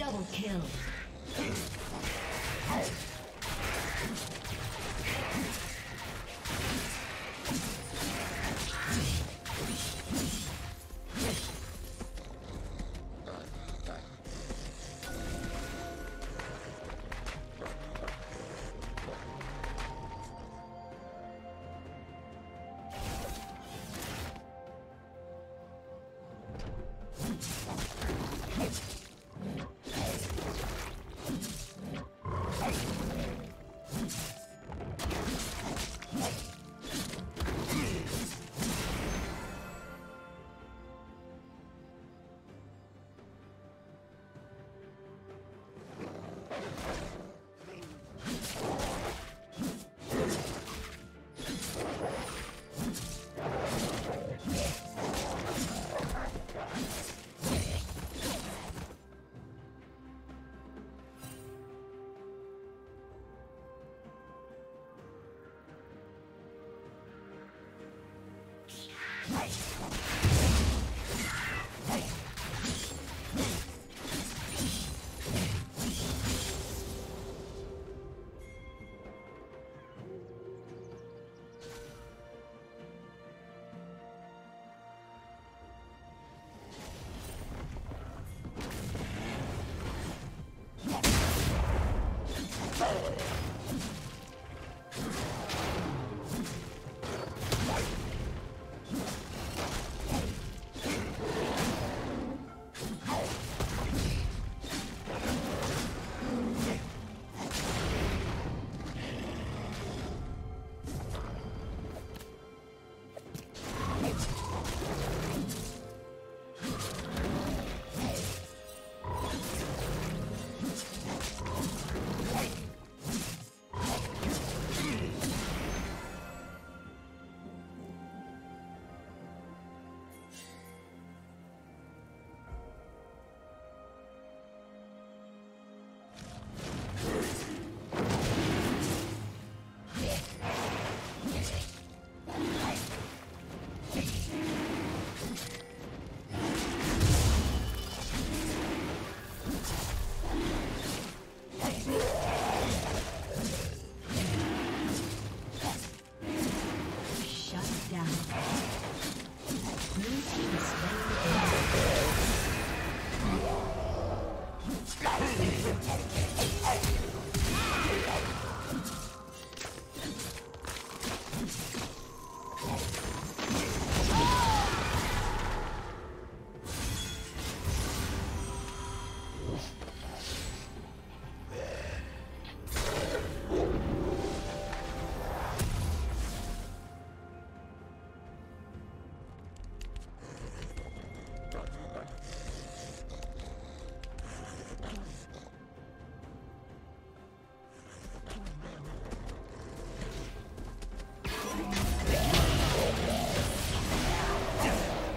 Double kill.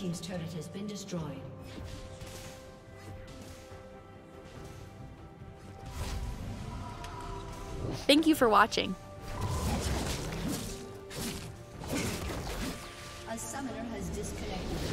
Team's turret has been destroyed. Thank you for watching. A summoner has disconnected. A summoner has